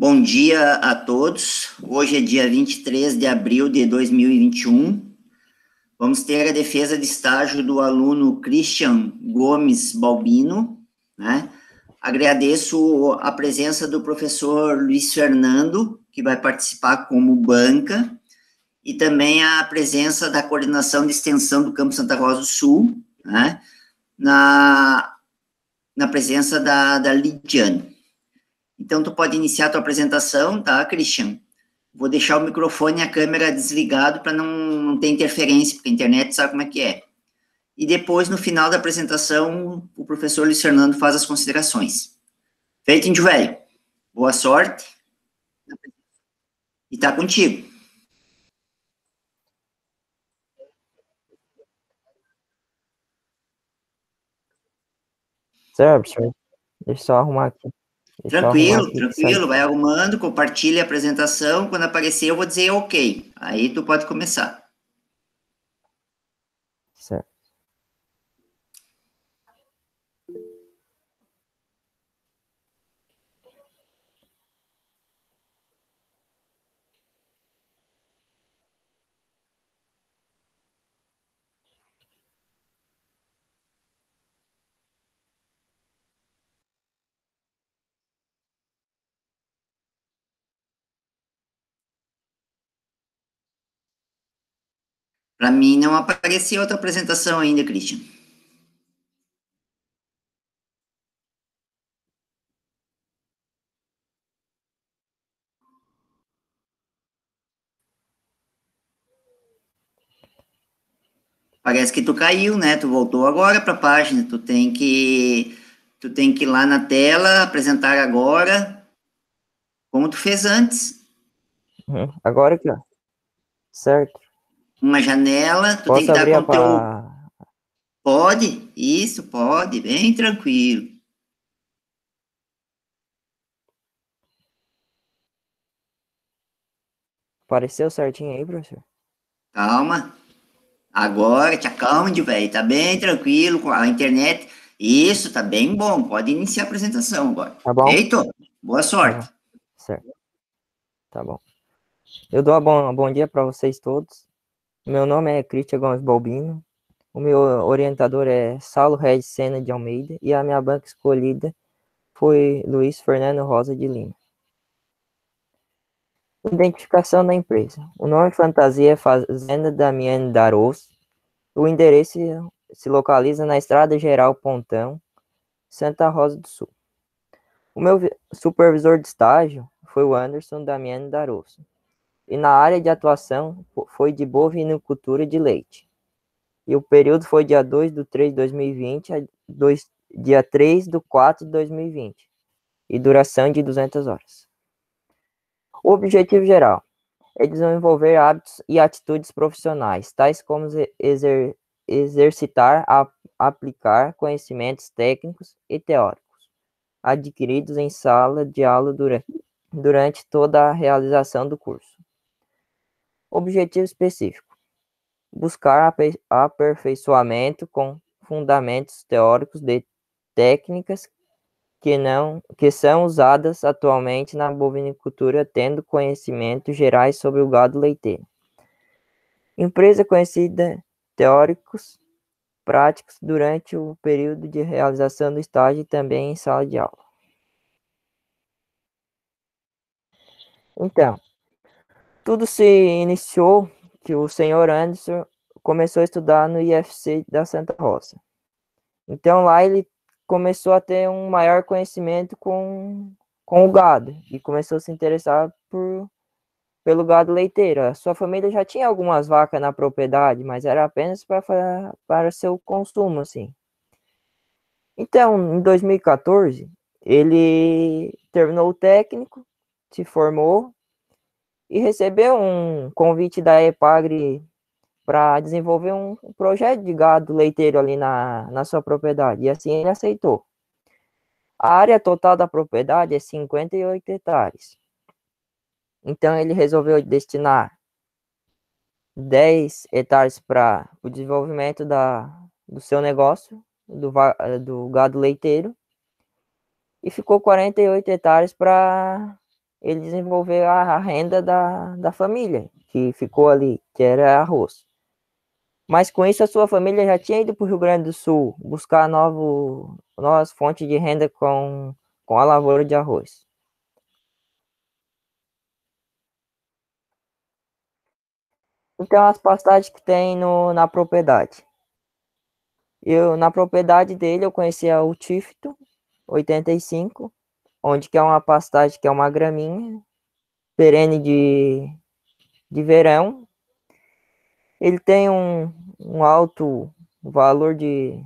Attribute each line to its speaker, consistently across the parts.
Speaker 1: Bom dia a todos. Hoje é dia 23 de abril de 2021. Vamos ter a defesa de estágio do aluno Christian Gomes Balbino, né? Agradeço a presença do professor Luiz Fernando, que vai participar como banca, e também a presença da coordenação de extensão do Campo Santa Rosa do Sul, né? Na, na presença da, da Lidiane. Então, tu pode iniciar a tua apresentação, tá, Christian? Vou deixar o microfone e a câmera desligado para não, não ter interferência, porque a internet sabe como é que é. E depois, no final da apresentação, o professor Luiz Fernando faz as considerações. Feito, índio velho. Boa sorte. E tá contigo.
Speaker 2: Certo. Deixa eu só arrumar aqui.
Speaker 1: Tranquilo, tranquilo, vai arrumando, compartilha a apresentação, quando aparecer eu vou dizer ok, aí tu pode começar.
Speaker 2: Certo.
Speaker 1: Para mim não apareceu outra apresentação ainda, Christian. Parece que tu caiu, né? Tu voltou agora para a página. Tu tem que tu tem que ir lá na tela, apresentar agora, como tu fez antes.
Speaker 2: Uhum. Agora aqui, ó. Certo
Speaker 1: uma janela, tu
Speaker 2: Posso
Speaker 1: tem que com teu... Pode, isso, pode, bem tranquilo.
Speaker 2: Apareceu certinho aí, professor?
Speaker 1: Calma. Agora, te acalma de velho, tá bem tranquilo com a internet. Isso, tá bem bom. Pode iniciar a apresentação agora.
Speaker 2: Tá bom.
Speaker 1: Feito? Boa sorte.
Speaker 2: Tá certo. Tá bom. Eu dou um bom, bom dia para vocês todos. Meu nome é Cristian Gomes Balbino. O meu orientador é Saulo Regis Sena de Almeida e a minha banca escolhida foi Luiz Fernando Rosa de Lima. Identificação da empresa. O nome fantasia é Fazenda Damiano Daros. O endereço se localiza na Estrada Geral Pontão, Santa Rosa do Sul. O meu supervisor de estágio foi o Anderson Damiano Daroso e na área de atuação foi de bovinocultura de leite. E o período foi dia 2 do 3 de 2020 a 2, dia 3 do 4 de 2020, e duração de 200 horas. O objetivo geral é desenvolver hábitos e atitudes profissionais, tais como exer, exercitar, a, aplicar conhecimentos técnicos e teóricos adquiridos em sala de aula durante, durante toda a realização do curso Objetivo específico: buscar aperfeiçoamento com fundamentos teóricos de técnicas que não que são usadas atualmente na bovinicultura, tendo conhecimentos gerais sobre o gado leiteiro. Empresa conhecida teóricos práticos durante o período de realização do estágio e também em sala de aula. Então, tudo se iniciou que o senhor Anderson começou a estudar no IFC da Santa Rosa. Então lá ele começou a ter um maior conhecimento com, com o gado e começou a se interessar por, pelo gado leiteiro. A sua família já tinha algumas vacas na propriedade, mas era apenas para, para seu consumo, assim. Então, em 2014, ele terminou o técnico, se formou e recebeu um convite da EPAGRE para desenvolver um projeto de gado leiteiro ali na, na sua propriedade, e assim ele aceitou. A área total da propriedade é 58 hectares. Então ele resolveu destinar 10 hectares para o desenvolvimento da, do seu negócio, do, do gado leiteiro, e ficou 48 hectares para ele desenvolveu a, renda da, da família, que ficou ali, que era arroz. Mas com isso a sua família já tinha ido para o Rio Grande do Sul buscar novo, novas fontes de renda com, com a lavoura de arroz. Então as pastagens que tem no, na propriedade. Eu, na propriedade dele, eu conhecia o Tifto 85, onde que é uma pastagem que é uma graminha perene de, de verão. Ele tem um, um alto valor de,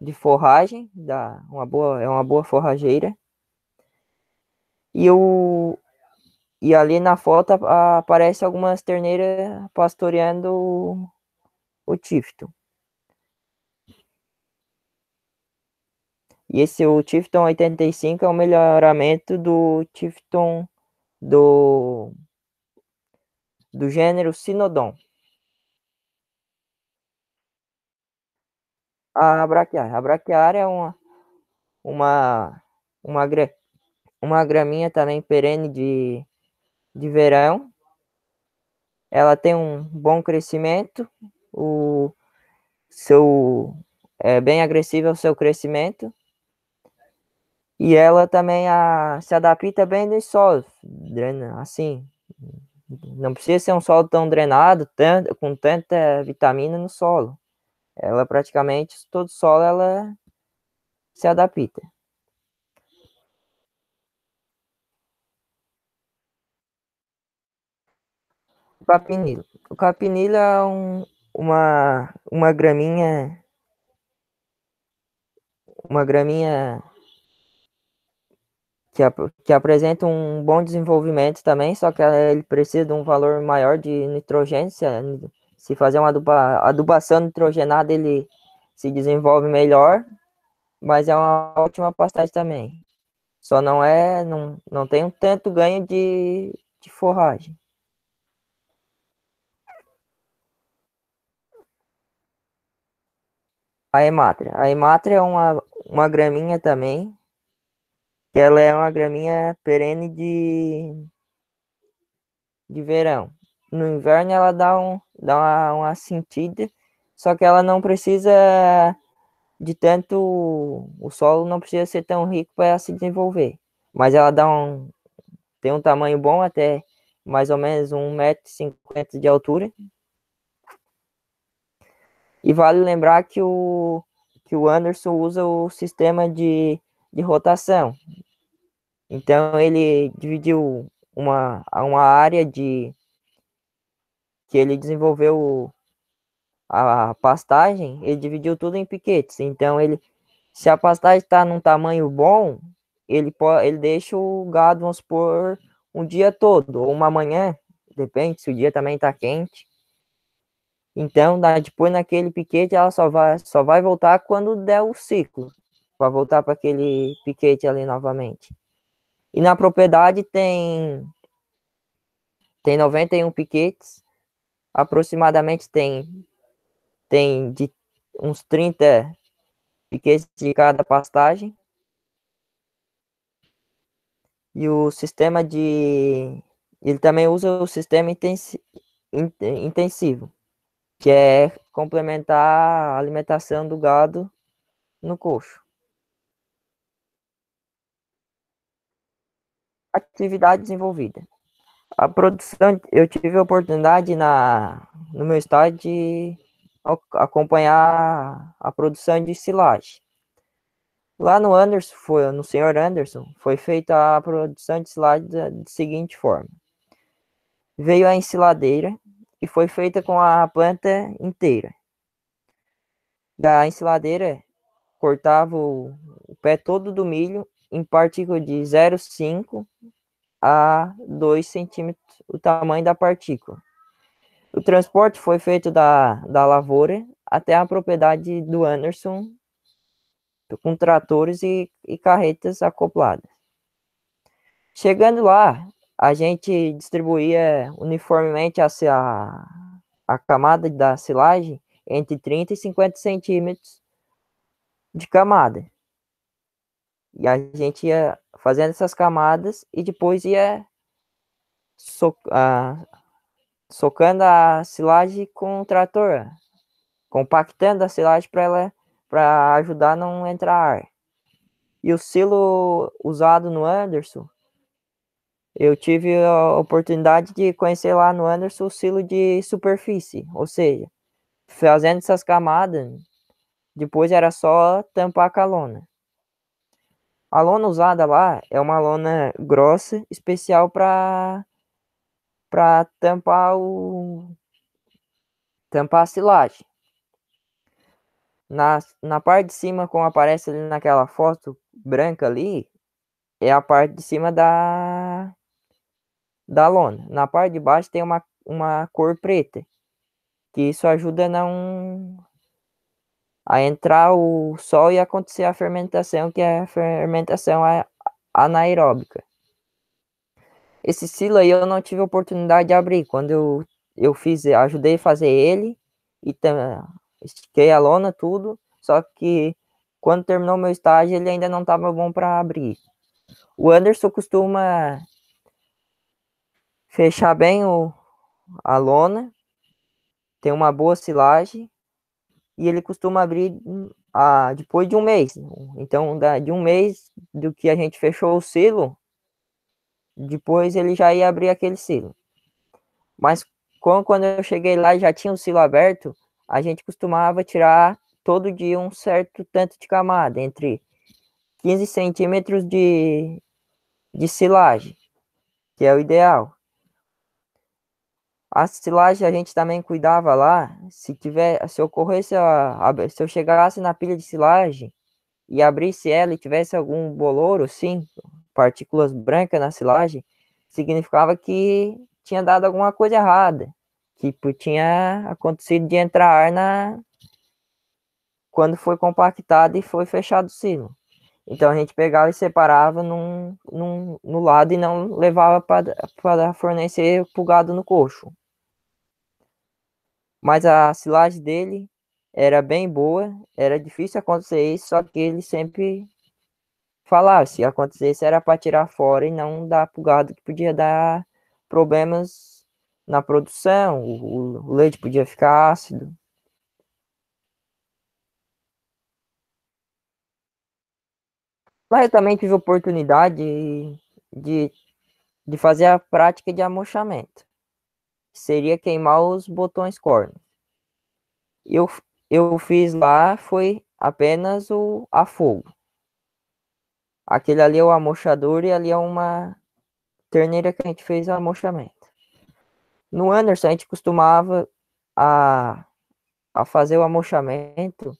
Speaker 2: de forragem, dá uma boa, é uma boa forrageira. E, o, e ali na foto aparece algumas terneiras pastoreando o, o. E esse o Tifton 85 é o melhoramento do Tifton do do gênero Sinodon. A braquiária. A braquiária é uma uma uma, uma graminha também perene de, de verão. Ela tem um bom crescimento, o seu é bem agressivo o seu crescimento e ela também a, se adapta bem nos solos, assim, não precisa ser um solo tão drenado, tanto, com tanta vitamina no solo. Ela praticamente, todo solo, ela se adapta. O capinilo. O capinilo é um, uma, uma graminha uma graminha que, que apresenta um bom desenvolvimento também, só que ele precisa de um valor maior de nitrogênio. Se, se fazer uma aduba, adubação nitrogenada, ele se desenvolve melhor, mas é uma ótima pastagem também. Só não é, não, não tem um tanto ganho de, de forragem. A hemátria. A hemátria é uma, uma graminha também, que ela é uma graminha perene de, de verão. No inverno ela dá, um, dá uma, uma sentida, só que ela não precisa de tanto. O solo não precisa ser tão rico para se desenvolver. Mas ela dá um. tem um tamanho bom, até mais ou menos 1,50m de altura. E vale lembrar que o, que o Anderson usa o sistema de, de rotação. Então ele dividiu uma, uma área de que ele desenvolveu a pastagem, ele dividiu tudo em piquetes. Então ele se a pastagem está num tamanho bom, ele pode, ele deixa o gado, vamos supor, um dia todo, ou uma manhã, depende se o dia também está quente. Então, depois naquele piquete, ela só vai, só vai voltar quando der o ciclo, para voltar para aquele piquete ali novamente. E na propriedade tem tem 91 piquetes, aproximadamente tem tem de uns 30 piquetes de cada pastagem. E o sistema de ele também usa o sistema intensivo, que é complementar a alimentação do gado no coxo. Atividade desenvolvida. A produção, eu tive a oportunidade na, no meu estado de acompanhar a produção de silagem. Lá no Anderson, foi, no senhor Anderson, foi feita a produção de silagem da, da seguinte forma. Veio a ensiladeira e foi feita com a planta inteira. Da ensiladeira, cortava o, o pé todo do milho em partícula de 0,5 a 2 centímetros o tamanho da partícula. O transporte foi feito da, da lavoura até a propriedade do Anderson, com tratores e, e carretas acopladas. Chegando lá, a gente distribuía uniformemente a, a, a camada da silagem entre 30 e 50 centímetros de camada. E a gente ia fazendo essas camadas e depois ia so, socando a silagem com o trator, compactando a silagem para ela para ajudar a não entrar ar. E o silo usado no Anderson, eu tive a oportunidade de conhecer lá no Anderson o silo de superfície, ou seja, fazendo essas camadas, depois era só tampar a lona. A lona usada lá é uma lona grossa, especial para para tampar o tampar a silagem. Na, na parte de cima, como aparece ali naquela foto branca ali, é a parte de cima da da lona. Na parte de baixo tem uma, uma cor preta, que isso ajuda a não a entrar o sol e acontecer a fermentação, que é a fermentação anaeróbica. Esse silo aí eu não tive oportunidade de abrir. Quando eu, eu fiz, ajudei a fazer ele e estiquei a lona, tudo. Só que quando terminou meu estágio, ele ainda não estava bom para abrir. O Anderson costuma fechar bem o, a lona, tem uma boa silagem e ele costuma abrir ah, depois de um mês. Então, da, de um mês do que a gente fechou o silo, depois ele já ia abrir aquele silo. Mas quando eu cheguei lá e já tinha o silo aberto, a gente costumava tirar todo dia um certo tanto de camada, entre 15 centímetros de, de silagem, que é o ideal. A silagem a gente também cuidava lá. Se tiver, se ocorresse, a, a, se eu chegasse na pilha de silagem e abrisse ela e tivesse algum bolouro, sim, partículas brancas na silagem, significava que tinha dado alguma coisa errada, que tinha acontecido de entrar ar na quando foi compactado e foi fechado o silo. Então a gente pegava e separava num, num, no lado e não levava para fornecer pro gado no coxo. Mas a silagem dele era bem boa, era difícil acontecer isso, só que ele sempre falava, se acontecesse era para tirar fora e não dar pro gado que podia dar problemas na produção, o, o leite podia ficar ácido. Lá eu também tive oportunidade de, de, fazer a prática de amochamento seria queimar os botões cornos. Eu, eu fiz lá foi apenas o a fogo. Aquele ali é o amochador e ali é uma terneira que a gente fez amochamento. No Anderson a gente costumava a, a fazer o amochamento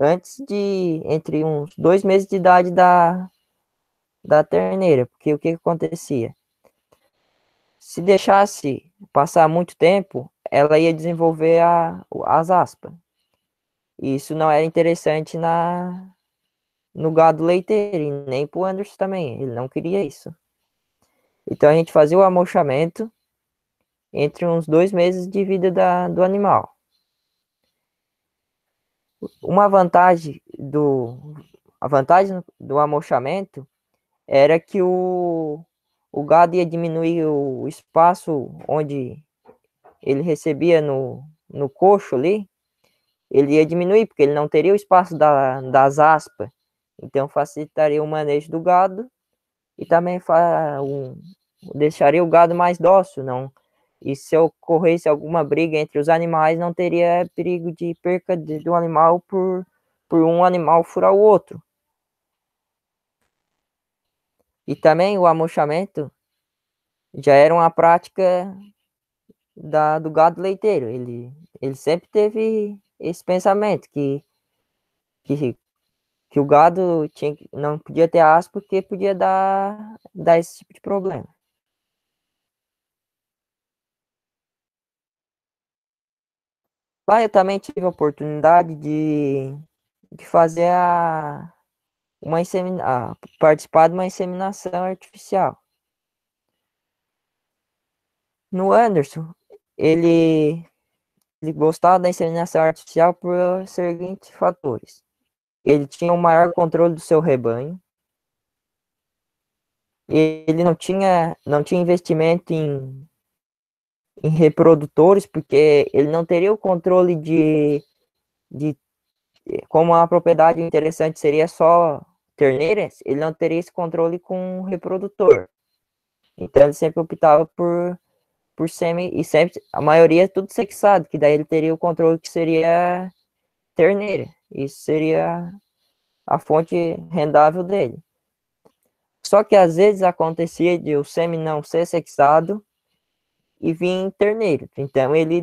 Speaker 2: antes de entre uns dois meses de idade da, da terneira, porque o que, que acontecia? Se deixasse passar muito tempo, ela ia desenvolver a, as aspas. Isso não era interessante na no gado leiteiro, e nem para o Anderson também. Ele não queria isso. Então a gente fazia o amochamento entre uns dois meses de vida da, do animal. Uma vantagem do a vantagem do amochamento era que o o gado ia diminuir o espaço onde ele recebia no, no coxo ali, ele ia diminuir, porque ele não teria o espaço da, das aspas, então facilitaria o manejo do gado e também um, deixaria o gado mais dócil, não. E se ocorresse alguma briga entre os animais, não teria perigo de perca de, do animal por, por um animal furar o outro. E também o amochamento já era uma prática da, do gado leiteiro. Ele, ele sempre teve esse pensamento que, que, que o gado tinha, não podia ter aspa porque podia dar, dar esse tipo de problema. Lá eu também tive a oportunidade de, de fazer a, uma insemina, participar de uma inseminação artificial. No Anderson, ele, ele gostava da inseminação artificial por seguintes fatores. Ele tinha um maior controle do seu rebanho. ele não tinha, não tinha investimento em, em reprodutores, porque ele não teria o controle de, de como a propriedade interessante seria só terneiras, ele não teria esse controle com o reprodutor. Então ele sempre optava por, por semi, e sempre, a maioria é tudo sexado, que daí ele teria o controle que seria terneira. Isso seria a fonte rendável dele. Só que às vezes acontecia de o sêmen não ser sexado e vir terneiro. Então ele,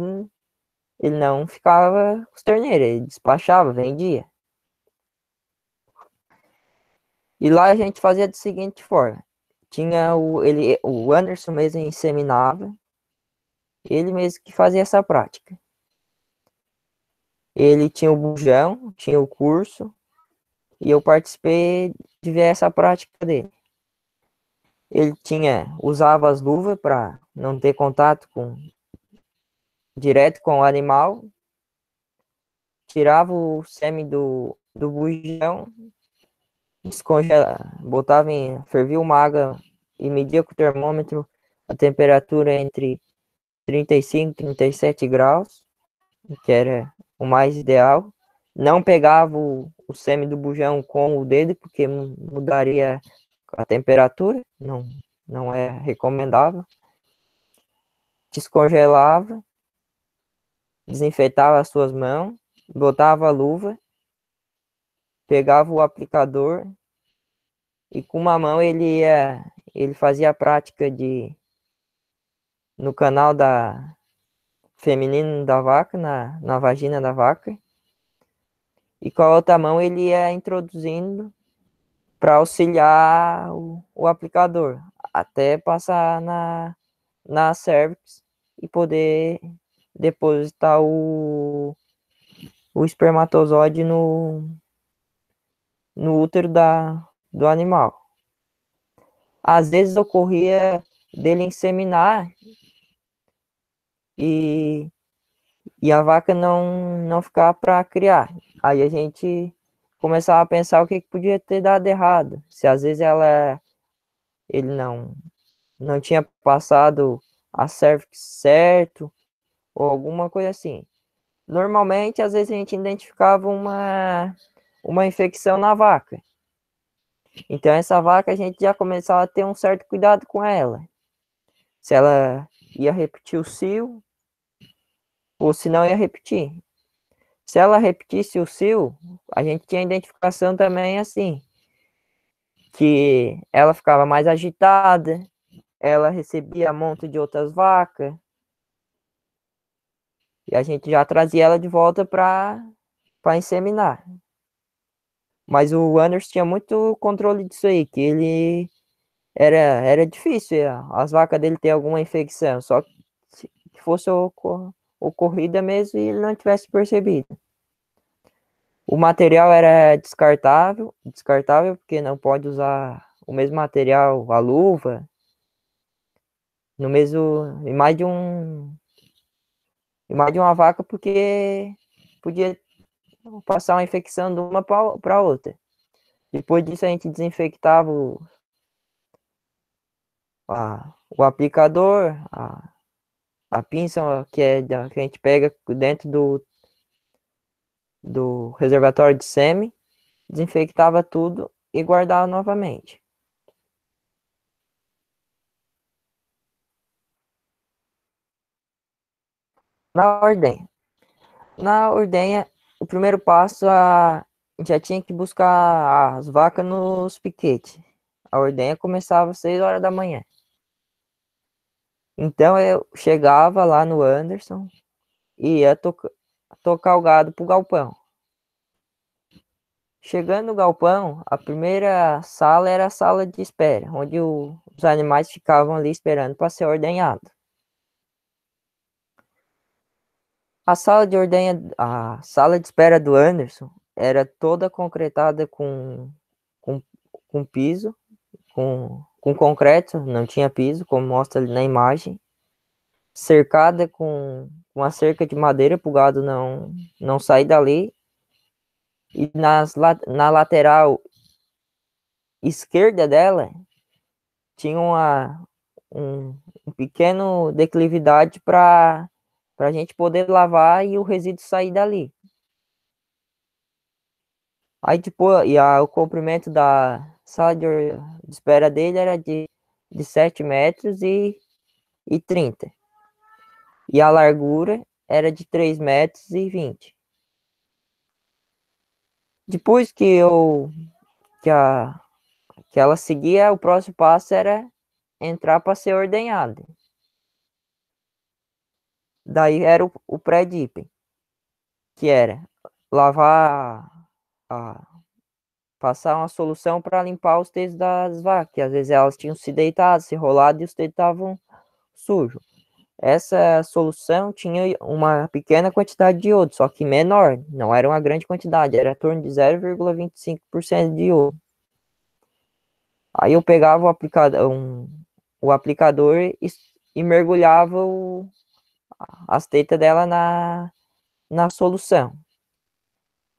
Speaker 2: ele não ficava com os terneiros, ele despachava, vendia. E lá a gente fazia da seguinte forma. Tinha o, ele, o Anderson mesmo inseminava, ele mesmo que fazia essa prática. Ele tinha o bujão, tinha o curso, e eu participei de ver essa prática dele. Ele tinha, usava as luvas para não ter contato com direto com o animal, tirava o sêmen do, do bujão, descongela, botava em, fervia uma água e media com o termômetro a temperatura entre 35 e 37 graus, que era o mais ideal. Não pegava o, o sêmen do bujão com o dedo, porque mudaria a temperatura, não, não é recomendável. Descongelava, desinfetava as suas mãos, botava a luva, pegava o aplicador e com uma mão ele ia, ele fazia a prática de no canal da feminino da vaca, na, na vagina da vaca, e com a outra mão ele ia introduzindo para auxiliar o, o, aplicador até passar na, na cervix e poder depositar o, o espermatozoide no, no útero da, do animal. Às vezes ocorria dele inseminar e, e a vaca não, não ficar para criar. Aí a gente começava a pensar o que, que podia ter dado errado. Se às vezes ela ele não não tinha passado a cervix certo ou alguma coisa assim. Normalmente, às vezes a gente identificava uma uma infecção na vaca. Então essa vaca a gente já começava a ter um certo cuidado com ela. Se ela ia repetir o cio ou se não ia repetir. Se ela repetisse o cio, a gente tinha identificação também assim, que ela ficava mais agitada, ela recebia monte de outras vacas, e a gente já trazia ela de volta para inseminar. Mas o Anders tinha muito controle disso aí, que ele era, era difícil as vacas dele ter alguma infecção, só que se fosse ocorrida mesmo e ele não tivesse percebido. O material era descartável, descartável porque não pode usar o mesmo material, a luva, no mesmo, em mais de um, em mais de uma vaca, porque podia passar uma infecção de uma para outra. Depois disso a gente desinfectava o, a, o aplicador, a, a pinça que, é da, que a gente pega dentro do, do reservatório de semi, desinfectava tudo e guardava novamente. Na ordenha. Na ordenha, o primeiro passo a já tinha que buscar as vacas nos piquetes. A ordenha começava às 6 horas da manhã. Então eu chegava lá no Anderson e ia tocar, tocar o gado pro galpão. Chegando no galpão, a primeira sala era a sala de espera, onde o, os animais ficavam ali esperando para ser ordenhado. A sala de ordenha, a sala de espera do Anderson era toda concretada com, com, com piso, com, com concreto, não tinha piso, como mostra ali na imagem, cercada com uma cerca de madeira para o gado não, não sair dali. E nas, na lateral esquerda dela tinha uma, um, um pequeno declividade para a gente poder lavar e o resíduo sair dali. Aí, tipo, e a, o comprimento da sala de, de espera dele era de, de 7 metros e, e 30. E a largura era de 3 metros e 20. Depois que eu que a que ela seguia, o próximo passo era entrar para ser ordenhada. Daí era o, o pré-dipping, que era lavar a, passar uma solução para limpar os tetos das vacas, que às vezes elas tinham se deitado, se rolado e os tetos estavam sujos. Essa solução tinha uma pequena quantidade de iodo, só que menor, não era uma grande quantidade, era em torno de 0,25% de iodo. Aí eu pegava o aplicador, um, o aplicador e, e mergulhava o, as tetas dela na, na solução.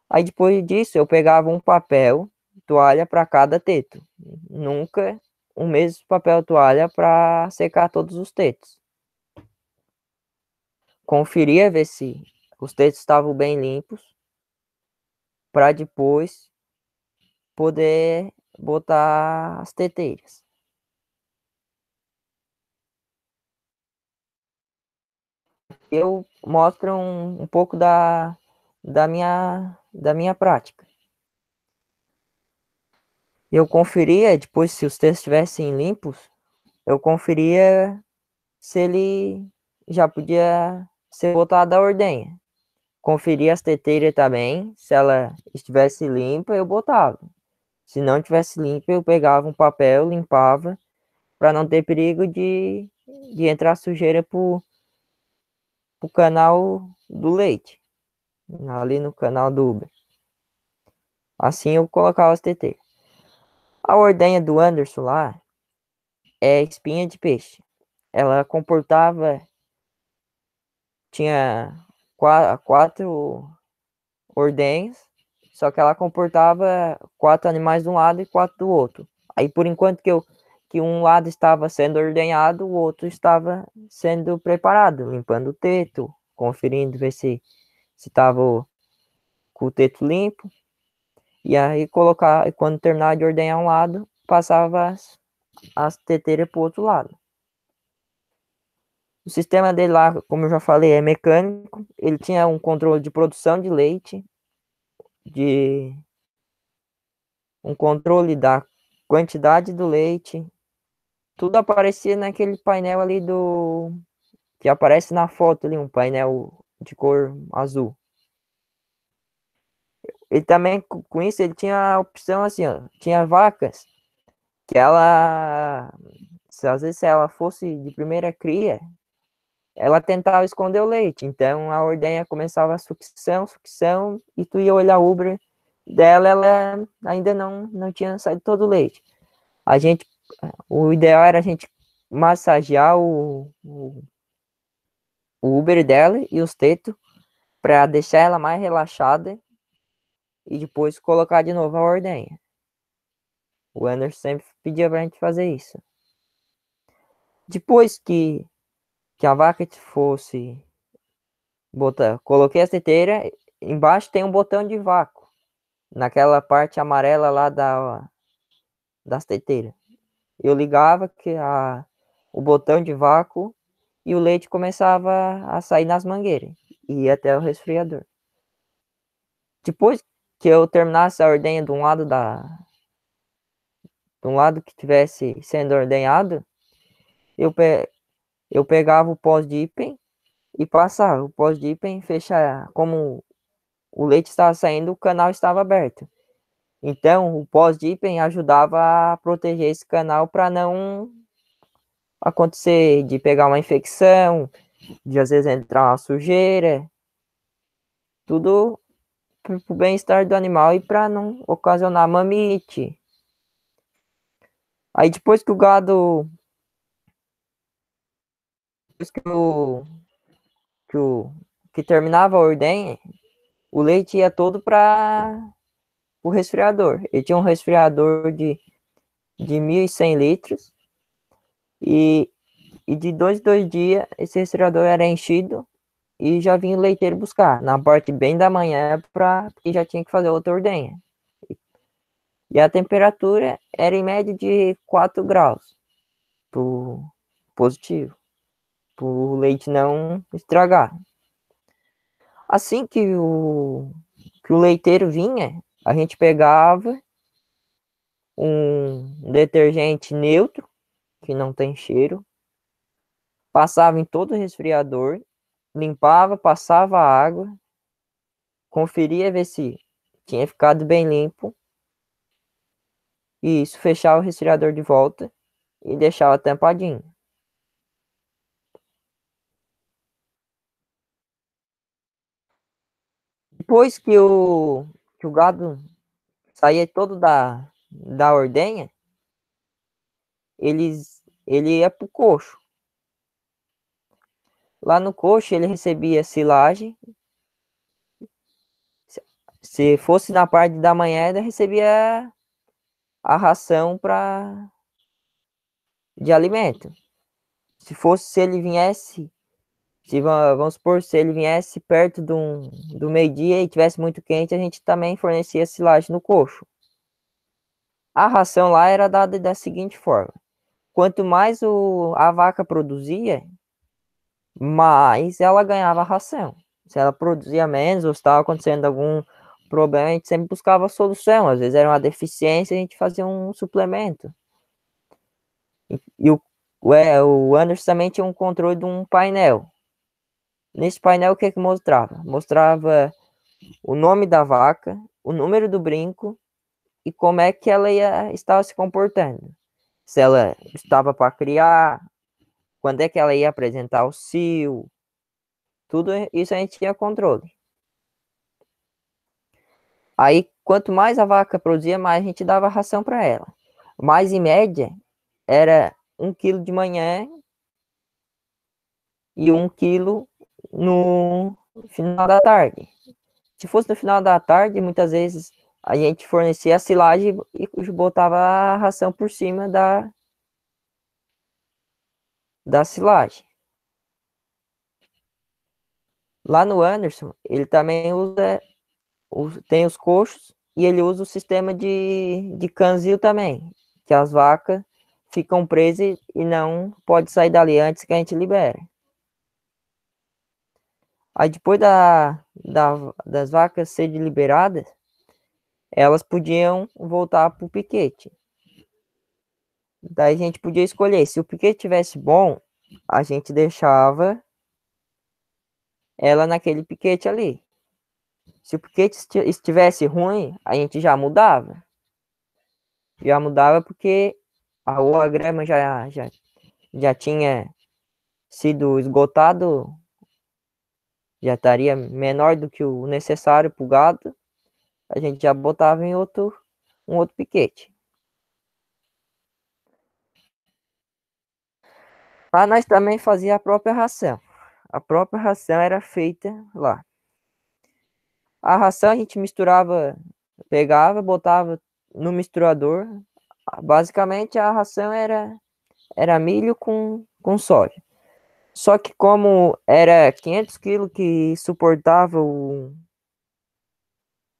Speaker 2: Aí depois disso eu pegava um papel, toalha para cada teto. Nunca o mesmo papel toalha para secar todos os tetos. Conferia ver se os tetos estavam bem limpos para depois poder botar as teteiras. Eu mostro um, um pouco da, da, minha, da minha prática. Eu conferia, depois se os textos estivessem limpos, eu conferia se ele já podia ser botado a ordenha. Conferia as teteiras também, se ela estivesse limpa, eu botava. Se não tivesse limpa, eu pegava um papel, limpava, para não ter perigo de, de entrar sujeira pro, pro canal do leite, ali no canal do Uber. Assim eu colocava as teteiras. A ordenha do Anderson lá é espinha de peixe. Ela comportava. Tinha quatro, ordenhas só que ela comportava quatro animais de um lado e quatro do outro. Aí, por enquanto que, eu, que um lado estava sendo ordenhado, o outro estava sendo preparado, limpando o teto, conferindo, ver se estava com o teto limpo. E aí, colocar, quando terminar de ordenhar um lado, passava as, as teteiras para o outro lado. O sistema dele lá, como eu já falei, é mecânico. Ele tinha um controle de produção de leite, de um controle da quantidade do leite. Tudo aparecia naquele painel ali do que aparece na foto ali, um painel de cor azul. Ele também com isso ele tinha a opção assim, ó, tinha vacas que ela se às vezes se ela fosse de primeira cria, ela tentava esconder o leite. Então a ordenha começava a sucção, sucção, e tu ia olhar o Uber dela, ela ainda não, não tinha saído todo o leite. A gente, o ideal era a gente massagear o, o, o Uber dela e os tetos para deixar ela mais relaxada e depois colocar de novo a ordenha. O Anderson sempre pedia para a gente fazer isso. Depois que que a vaca fosse botar, coloquei a teteira, embaixo tem um botão de vácuo, naquela parte amarela lá da das teteiras. Eu ligava que a o botão de vácuo e o leite começava a sair nas mangueiras e ia até o resfriador. Depois que eu terminasse a ordenha de um lado da de um lado que tivesse sendo ordenhado, eu pe eu pegava o pós-dippen e passava. O pós-dippen fechar, como o leite estava saindo, o canal estava aberto. Então, o pós-dippen ajudava a proteger esse canal para não acontecer de pegar uma infecção, de às vezes entrar uma sujeira, tudo para o bem-estar do animal e para não ocasionar mamite. Aí depois que o gado depois que o, que o que terminava a ordem, o leite ia todo para o resfriador. Ele tinha um resfriador de, de 1.100 litros E, e de dois em dois dias, esse resfriador era enchido e já vinha o leiteiro buscar, na parte bem da manhã, pra, porque já tinha que fazer outra ordenha. E a temperatura era em média de 4 graus pro positivo, para o leite não estragar. Assim que o, que o leiteiro vinha, a gente pegava um detergente neutro, que não tem cheiro, passava em todo o resfriador, limpava, passava água, conferia ver se tinha ficado bem limpo, e isso fechava o resfriador de volta e deixava tampadinho. Depois que o, que o gado saía todo da, da ordenha, eles, ele ia pro coxo. Lá no coxo ele recebia silagem. Se fosse na parte da manhã, ele recebia a ração para de alimento. Se fosse se ele viesse, se vamos supor, se ele viesse perto do, do meio-dia e tivesse muito quente, a gente também fornecia silagem no coxo. A ração lá era dada da seguinte forma: quanto mais o, a vaca produzia, mais ela ganhava ração. Se ela produzia menos ou estava acontecendo algum problema, a gente sempre buscava solução. Às vezes era uma deficiência, a gente fazia um suplemento. E, e o, é, o Anderson também tinha um controle de um painel. Nesse painel, o que, que mostrava? Mostrava o nome da vaca, o número do brinco e como é que ela ia, estava se comportando. Se ela estava para criar, quando é que ela ia apresentar o cio, tudo isso a gente tinha controle. Aí, quanto mais a vaca produzia, mais a gente dava ração para ela. Mas, em média, era um quilo de manhã e um quilo no final da tarde. Se fosse no final da tarde, muitas vezes a gente fornecia a silagem e botava a ração por cima da, da silagem. Lá no Anderson, ele também usa, tem os coxos e ele usa o sistema de, de canzil também, que as vacas ficam presas e não pode sair dali antes que a gente libere. Aí depois da, da, das vacas serem liberadas, elas podiam voltar para o piquete. Daí a gente podia escolher. Se o piquete tivesse bom, a gente deixava ela naquele piquete ali. Se o piquete estivesse ruim, a gente já mudava. Já mudava porque a, a grama já, já, já tinha sido esgotado, já estaria menor do que o necessário para o gado a gente já botava em outro, um outro piquete. Lá nós também fazia a própria ração. A própria ração era feita lá. A ração a gente misturava, pegava, botava no misturador. Basicamente a ração era era milho com, com soja. Só que como era 500 quilos que suportava o,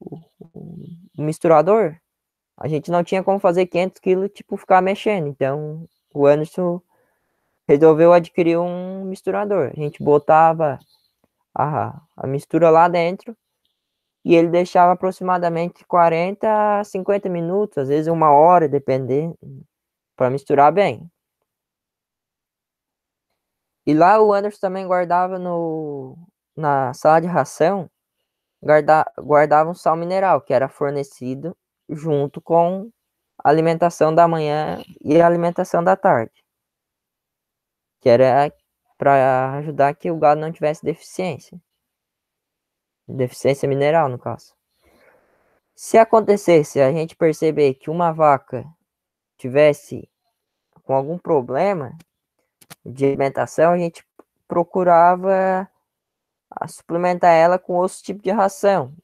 Speaker 2: o misturador, a gente não tinha como fazer 500 quilos, tipo, ficar mexendo. Então, o Anderson resolveu adquirir um misturador. A gente botava a, a mistura lá dentro e ele deixava aproximadamente 40 a 50 minutos, às vezes uma hora, dependendo, para misturar bem. E lá o Anderson também guardava no, na sala de ração guarda, guardavam sal mineral, que era fornecido junto com a alimentação da manhã e a alimentação da tarde, que era para ajudar que o gado não tivesse deficiência, deficiência mineral no caso. Se acontecesse a gente perceber que uma vaca tivesse com algum problema de alimentação, a gente procurava a suplementar ela com outro tipo de ração.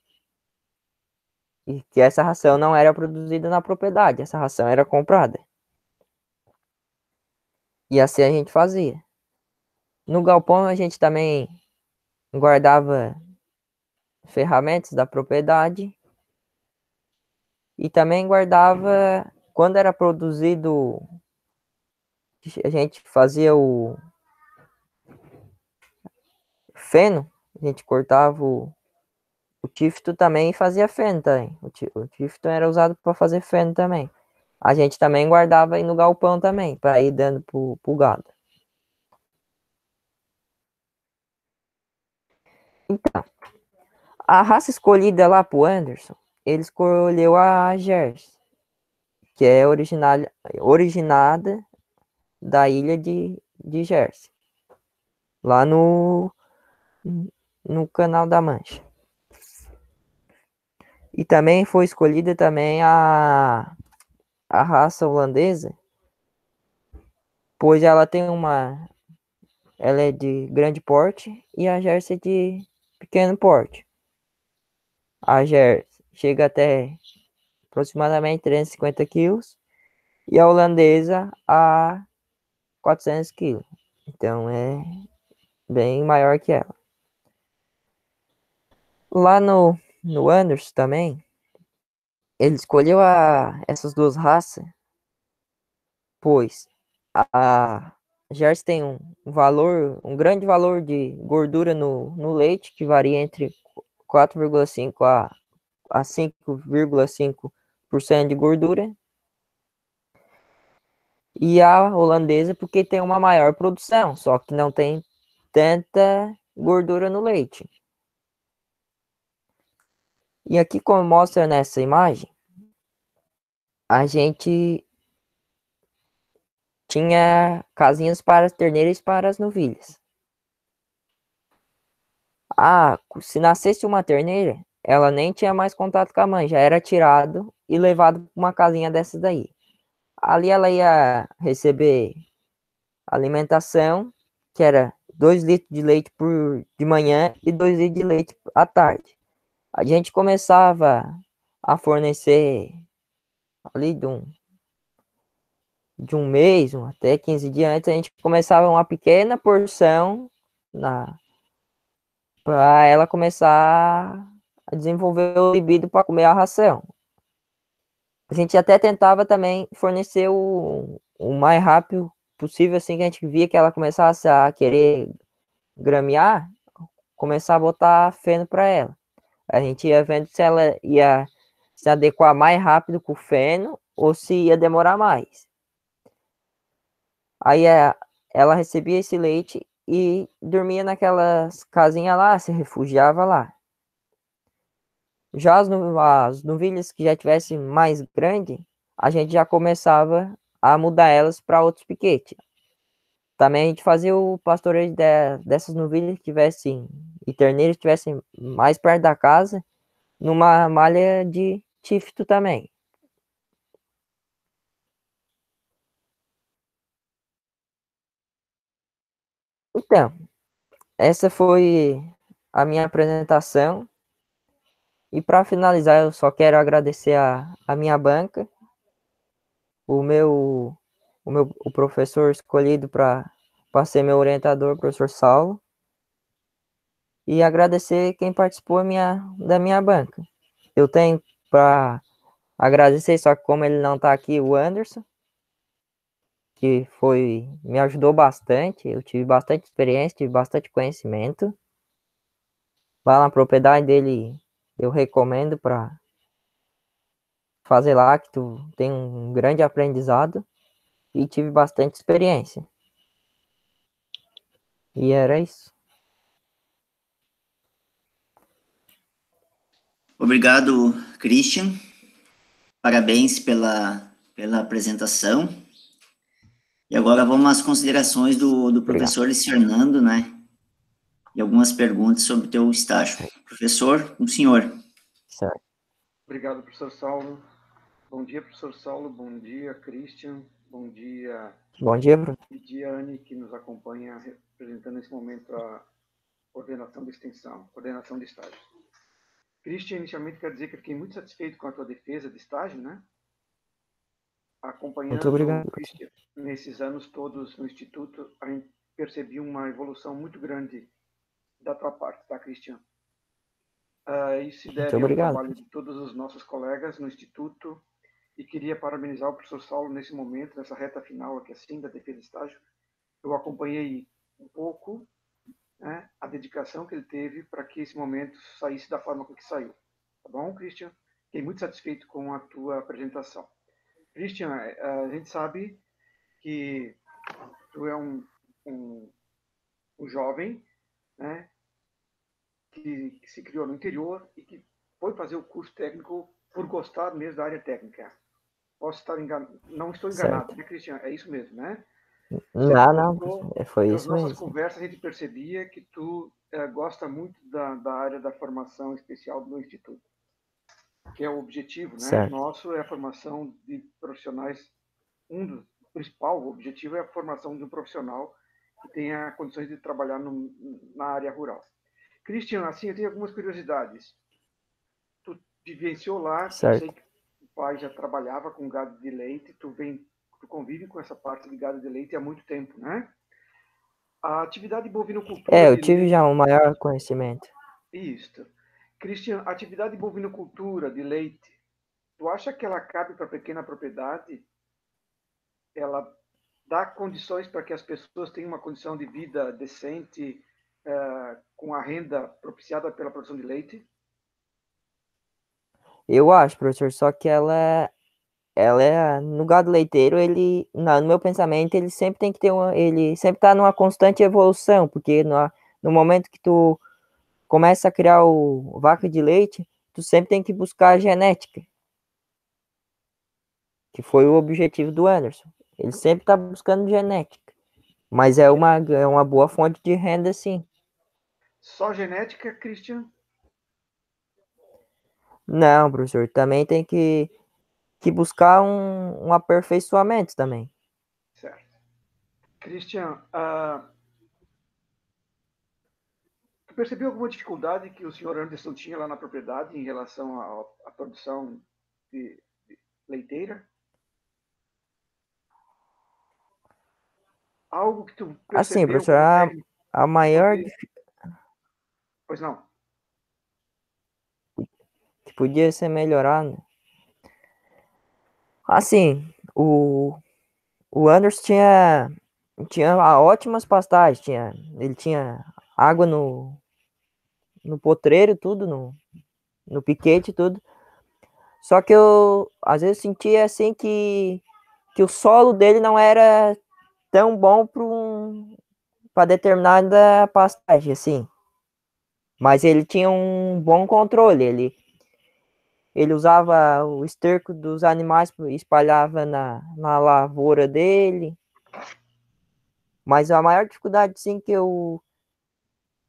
Speaker 2: E que essa ração não era produzida na propriedade, essa ração era comprada. E assim a gente fazia. No galpão a gente também guardava ferramentas da propriedade e também guardava quando era produzido a gente fazia o feno, a gente cortava o, o tifto também fazia feno também. O, o tifto era usado para fazer feno também. A gente também guardava aí no galpão também, para ir dando pro, pro gado. Então, a raça escolhida lá pro Anderson, ele escolheu a Jersey, que é original, originada da ilha de, de Jersey, lá no, no Canal da Mancha. E também foi escolhida também a, a raça holandesa, pois ela tem uma ela é de grande porte e a Jersey de pequeno porte. A Jersey chega até aproximadamente 350 quilos e a holandesa a 400 quilos. Então é bem maior que ela. Lá no, no Anderson também, ele escolheu a, essas duas raças, pois a, a Jersey tem um valor, um grande valor de gordura no, no leite, que varia entre 4,5 a, a 5,5% de gordura. E a holandesa porque tem uma maior produção, só que não tem tanta gordura no leite. E aqui, como mostra nessa imagem, a gente tinha casinhas para as terneiras e para as novilhas. Ah, se nascesse uma terneira, ela nem tinha mais contato com a mãe, já era tirado e levado para uma casinha dessas daí. Ali ela ia receber alimentação, que era 2 litros de leite por de manhã e 2 litros de leite à tarde a gente começava a fornecer ali de um, de um mês, até 15 dias antes, a gente começava uma pequena porção na para ela começar a desenvolver o libido para comer a ração. A gente até tentava também fornecer o, o mais rápido possível, assim que a gente via que ela começasse a querer gramear, começar a botar feno para ela. A gente ia vendo se ela ia se adequar mais rápido com o feno ou se ia demorar mais. Aí é, ela recebia esse leite e dormia naquelas casinhas lá, se refugiava lá. Já as, as novilhas que já tivessem mais grande, a gente já começava a mudar elas para outros piquetes. Também a gente fazia o pastoreio de, dessas novilhas que tivessem e terneiros estivessem mais perto da casa, numa malha de tifto também. Então, essa foi a minha apresentação. E para finalizar, eu só quero agradecer a, a minha banca, o meu, o meu o professor escolhido para ser meu orientador, o professor Saulo, e agradecer quem participou minha, da minha banca. Eu tenho para agradecer, só que como ele não está aqui, o Anderson, que foi me ajudou bastante. Eu tive bastante experiência, tive bastante conhecimento. Lá na propriedade dele, eu recomendo para fazer lá, que tu tem um grande aprendizado e tive bastante experiência. E era isso.
Speaker 1: Obrigado, Christian. Parabéns pela, pela apresentação. E agora vamos às considerações do, do professor Luiz Fernando, né? E algumas perguntas sobre o teu estágio. Professor, o um senhor.
Speaker 3: Certo. Obrigado, professor Saulo. Bom dia, professor Saulo. Bom dia, Christian. Bom dia.
Speaker 2: Bom dia, Bruno.
Speaker 3: Bom dia, Anne, que nos acompanha representando nesse momento a coordenação de extensão, coordenação de estágio. Christian, inicialmente quero dizer que fiquei muito satisfeito com a tua defesa de estágio, né? acompanhando
Speaker 2: Muito obrigado.
Speaker 3: Christian nesses anos todos no Instituto, a gente percebi uma evolução muito grande da tua parte, tá, Christian? Uh, isso se deve ao trabalho de todos os nossos colegas no Instituto e queria parabenizar o professor Saulo nesse momento, nessa reta final aqui assim, da defesa de estágio. Eu acompanhei um pouco né, a dedicação que ele teve para que esse momento saísse da forma que saiu. Tá bom, Christian? Fiquei muito satisfeito com a tua apresentação. Christian, eh, a gente sabe que tu é um, um, um jovem né, que, se criou no interior e que foi fazer o curso técnico por gostar mesmo da área técnica. Posso estar enganado, não estou enganado, certo. né, Cristian? É isso mesmo, né?
Speaker 2: Não, não, é, foi isso
Speaker 3: mesmo.
Speaker 2: Nas nossas
Speaker 3: conversas a gente percebia que tu é, gosta muito da, da área da formação especial do Instituto, que é o objetivo, né?
Speaker 2: Certo.
Speaker 3: Nosso é a formação de profissionais, um dos principal objetivo é a formação de um profissional que tenha condições de trabalhar no, na área rural. Cristian, assim, eu tenho algumas curiosidades. Tu vivenciou lá,
Speaker 2: certo.
Speaker 3: sei que pai já trabalhava com gado de leite, tu vem, tu convive com essa parte de gado de leite há muito tempo, né? A atividade bovinocultura...
Speaker 2: É, eu tive leite... já um maior conhecimento.
Speaker 3: Isso. Cristian, a atividade bovinocultura de leite, tu acha que ela cabe para pequena propriedade? Ela dá condições para que as pessoas tenham uma condição de vida decente, é, com a renda propiciada pela produção de leite?
Speaker 2: Eu acho, professor, só que ela, ela é, no gado leiteiro, ele, no meu pensamento, ele sempre tem que ter uma, ele sempre está numa constante evolução, porque no, no momento que tu começa a criar o vaca de leite, tu sempre tem que buscar a genética, que foi o objetivo do Anderson. Ele sempre está buscando genética, mas é uma, é uma boa fonte de renda, sim.
Speaker 3: Só genética, Christian?
Speaker 2: Não, professor, também tem que, que buscar um, um aperfeiçoamento também.
Speaker 3: Certo. Christian, uh, tu percebeu alguma dificuldade que o senhor Anderson tinha lá na propriedade em relação à, à produção de, de leiteira? Algo que tu
Speaker 2: Assim, professor, a, a maior,
Speaker 3: Pois não.
Speaker 2: Que podia ser melhorado. Assim, o, o Anderson tinha, tinha ótimas pastagens. Tinha, ele tinha água no, no potreiro, tudo, no, no piquete, tudo. Só que eu, às vezes, sentia assim que, que o solo dele não era tão bom para um, determinada pastagem, assim. Mas ele tinha um bom controle. Ele, ele usava o esterco dos animais espalhava na, na lavoura dele. Mas a maior dificuldade, sim, que eu,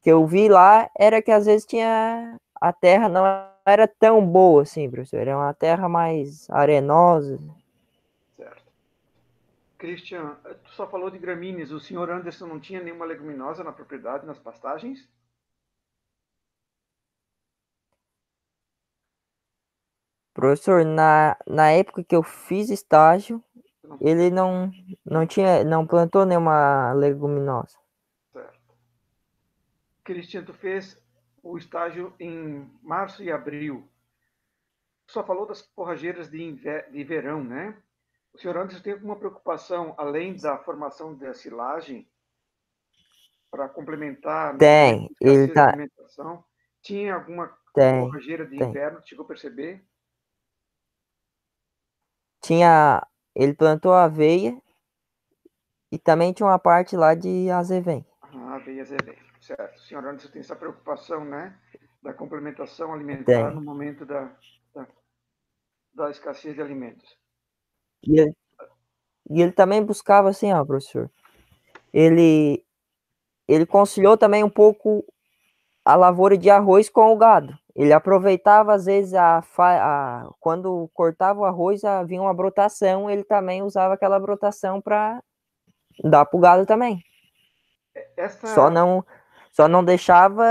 Speaker 2: que eu vi lá era que às vezes tinha. A terra não era tão boa assim, professor. Era uma terra mais arenosa.
Speaker 3: Certo. Christian, tu só falou de gramíneas. O senhor Anderson não tinha nenhuma leguminosa na propriedade, nas pastagens?
Speaker 2: Professor, na, na época que eu fiz estágio, ele não, não tinha, não plantou nenhuma leguminosa.
Speaker 3: Certo. Cristian, tu fez o estágio em março e abril. Só falou das forrageiras de, inver, de verão, né? O senhor Anderson tem alguma preocupação, além da formação da silagem, para complementar
Speaker 2: né, tem, ele tá...
Speaker 3: alimentação? Tinha alguma
Speaker 2: tem,
Speaker 3: forrageira de
Speaker 2: tem.
Speaker 3: inverno, chegou a perceber?
Speaker 2: Tinha. Ele plantou aveia e também tinha uma parte lá de azevém.
Speaker 3: Ah, aveia e azevém. Certo. O senhor Anderson tem essa preocupação, né? Da complementação alimentar tem. no momento da, da, da, escassez de alimentos.
Speaker 2: E ele, e ele também buscava assim, ó, professor. Ele, ele conciliou também um pouco a lavoura de arroz com o gado. Ele aproveitava, às vezes, a, a quando cortava o arroz, havia uma brotação, ele também usava aquela brotação para dar para o gado também.
Speaker 3: Essa...
Speaker 2: Só não, só não deixava.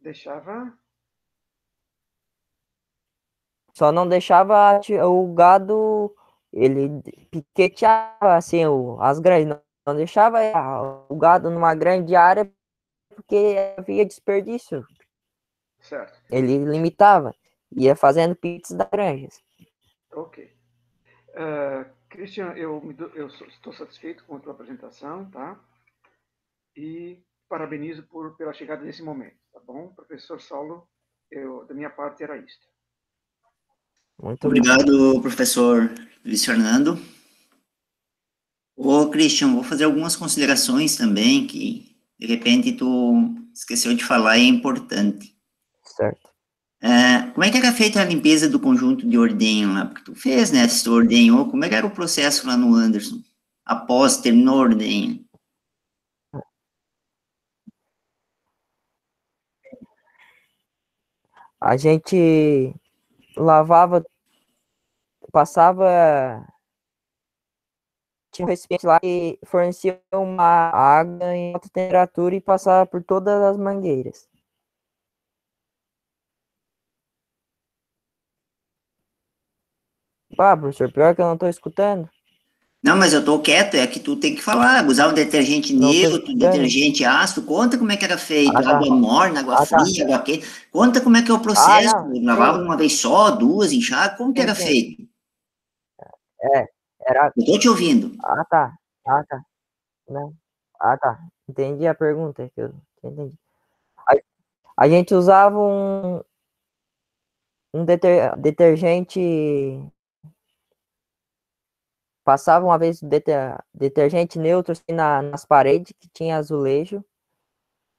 Speaker 3: Deixava.
Speaker 2: só não deixava o gado, ele piqueteava assim, o, as grandes, não, não deixava o gado numa grande área porque havia desperdício.
Speaker 3: Certo.
Speaker 2: Ele limitava, ia fazendo pits da granja.
Speaker 3: Ok. Uh, Christian, eu, eu estou satisfeito com a tua apresentação, tá? E parabenizo por, pela chegada nesse momento, tá bom? Professor Saulo, eu, da minha parte era isto.
Speaker 1: Muito obrigado, professor Luiz Fernando. Ô, Christian, vou fazer algumas considerações também que, de repente, tu esqueceu de falar e é importante.
Speaker 2: Certo.
Speaker 1: É, como é que era feita a limpeza do conjunto de ordenho lá? Porque tu fez, né? Se tu ordenhou, como é que era o processo lá no Anderson? Após terminou o ordenho?
Speaker 2: A gente lavava, passava, tinha um recipiente lá que fornecia uma água em alta temperatura e passava por todas as mangueiras. Pá, professor, pior que eu não tô escutando.
Speaker 1: Não, mas eu tô quieto, é que tu tem que falar. Usava detergente neutro, detergente ácido. Conta como é que era feito. Ah, tá. Água morna, água ah, tá. fria, tá. água quente. Conta como é que é o processo. Ah, Lavava uma vez só, duas, enxágue. Como que era feito?
Speaker 2: É, era...
Speaker 1: Eu tô te ouvindo.
Speaker 2: Ah, tá. Ah, tá. Não. Ah, tá. Entendi a pergunta. Que eu entendi. A, a gente usava um, um deter, detergente Passava uma vez deter, detergente neutro assim, na, nas paredes, que tinha azulejo.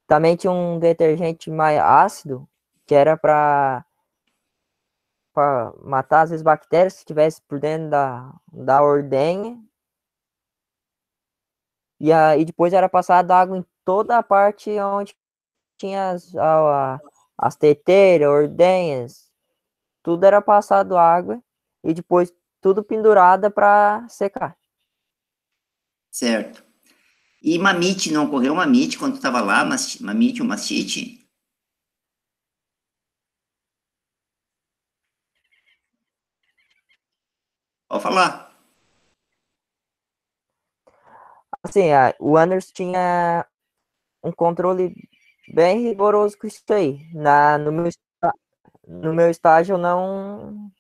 Speaker 2: Também tinha um detergente mais ácido, que era para matar as bactérias que estivesse por dentro da, da ordenha. E aí depois era passado água em toda a parte onde tinha as, a, as teteiras, ordenhas, tudo era passado água e depois tudo pendurada para secar.
Speaker 1: Certo. E mamite, não ocorreu mamite quando estava lá, mamite ou mastite? Pode falar.
Speaker 2: Assim, a, o Anderson tinha um controle bem rigoroso com isso aí. Na, no, meu, no meu estágio não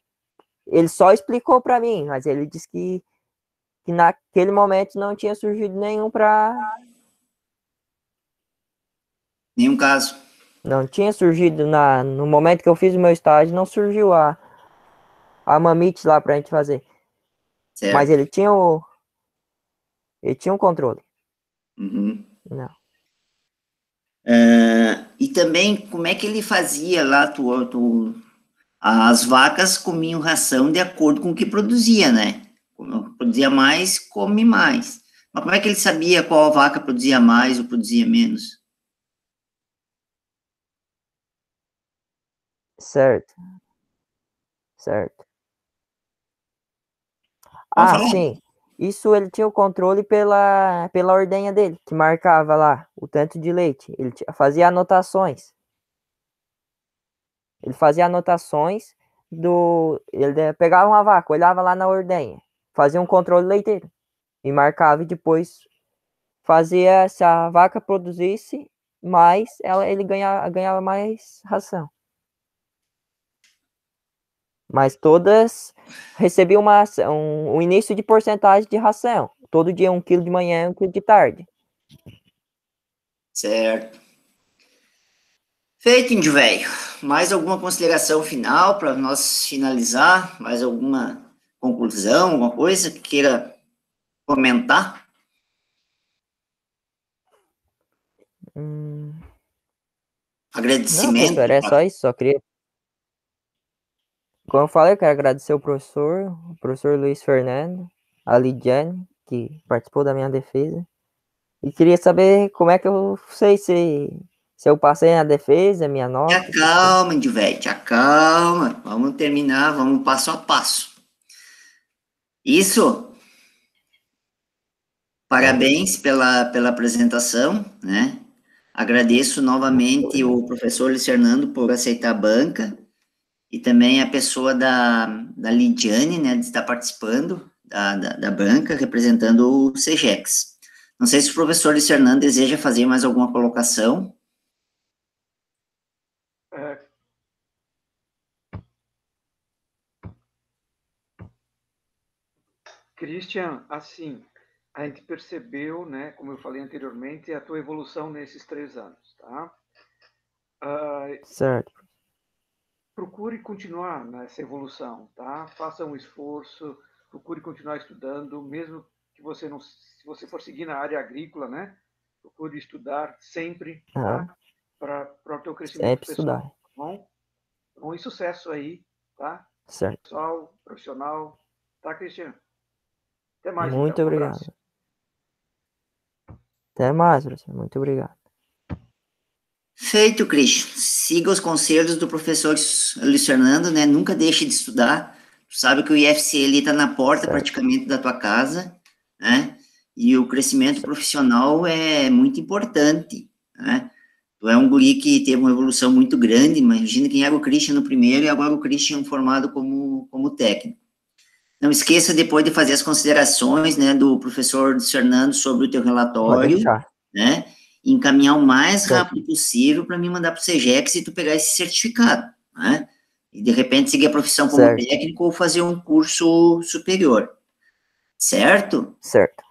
Speaker 2: ele só explicou para mim, mas ele disse que, que naquele momento não tinha surgido nenhum para.
Speaker 1: Nenhum caso.
Speaker 2: Não tinha surgido na, no momento que eu fiz o meu estágio, não surgiu a, a mamite lá para a gente fazer. Certo. Mas ele tinha o. Ele tinha um controle.
Speaker 1: Uhum.
Speaker 2: Não.
Speaker 1: Uh, e também, como é que ele fazia lá, tu, tu, as vacas comiam ração de acordo com o que produzia, né? Produzia mais, come mais. Mas como é que ele sabia qual vaca produzia mais ou produzia menos?
Speaker 2: Certo. Certo. Ah, sim. Isso ele tinha o controle pela, pela ordenha dele, que marcava lá o tanto de leite. Ele fazia anotações. Ele fazia anotações do. Ele pegava uma vaca, olhava lá na ordenha, fazia um controle leiteiro e marcava e depois fazia se a vaca produzisse mais, ela, ele ganhava, ganhava mais ração. Mas todas recebiam uma, um, um início de porcentagem de ração. Todo dia um quilo de manhã, um quilo de tarde.
Speaker 1: Certo. Feito, índio velho. Mais alguma consideração final para nós finalizar? Mais alguma conclusão, alguma coisa que queira comentar?
Speaker 2: Hum...
Speaker 1: Agradecimento.
Speaker 2: Não, é só isso, só queria. Como eu falei, eu quero agradecer o professor, o professor Luiz Fernando, a Lidiane, que participou da minha defesa. E queria saber como é que eu sei se se eu passei na defesa, minha nota.
Speaker 1: Te acalma, velho, te acalma. Vamos terminar, vamos passo a passo. Isso. Parabéns pela, pela apresentação, né? Agradeço novamente o professor Luiz Fernando por aceitar a banca. E também a pessoa da, da Lidiane, né, de estar participando da, da, da banca, representando o CEGEX. Não sei se o professor Luiz Fernando deseja fazer mais alguma colocação. É.
Speaker 3: Christian, assim, a gente percebeu, né, como eu falei anteriormente, a tua evolução nesses três anos, tá?
Speaker 2: Uh, certo
Speaker 3: procure continuar nessa evolução, tá? Faça um esforço, procure continuar estudando, mesmo que você não, se você for seguir na área agrícola, né? Procure estudar sempre, tá? Para o teu crescimento
Speaker 2: sempre pessoal, estudar.
Speaker 3: Tá bom? Bom, e sucesso aí, tá?
Speaker 2: Certo.
Speaker 3: Pessoal, profissional, tá, Cristiano? Até mais.
Speaker 2: Muito então, obrigado. Um Até mais, professor. Muito obrigado.
Speaker 1: Feito, Cris. Siga os conselhos do professor Luiz Fernando, né? Nunca deixe de estudar. Tu sabe que o IFC ele está na porta certo. praticamente da tua casa, né? E o crescimento profissional é muito importante, né? Tu é um guri que teve uma evolução muito grande, imagina quem era o Christian no primeiro e agora o Christian formado como, como técnico. Não esqueça depois de fazer as considerações, né, do professor Fernando sobre o teu relatório, né? Encaminhar o mais rápido possível para me mandar para o CEGEX e tu pegar esse certificado, né? E de repente seguir a profissão como certo. técnico ou fazer um curso superior. Certo?
Speaker 2: Certo.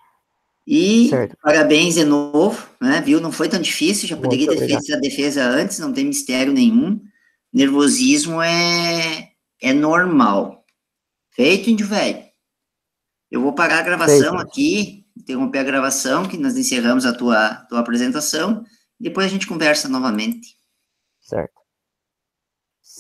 Speaker 1: E certo. parabéns de novo, né? Viu? Não foi tão difícil, já poderia ter feito a defesa antes, não tem mistério nenhum. Nervosismo é, é normal. Feito, índio velho. Eu vou parar a gravação Feito. aqui interromper a gravação, que nós encerramos a tua, tua apresentação, depois a gente conversa novamente.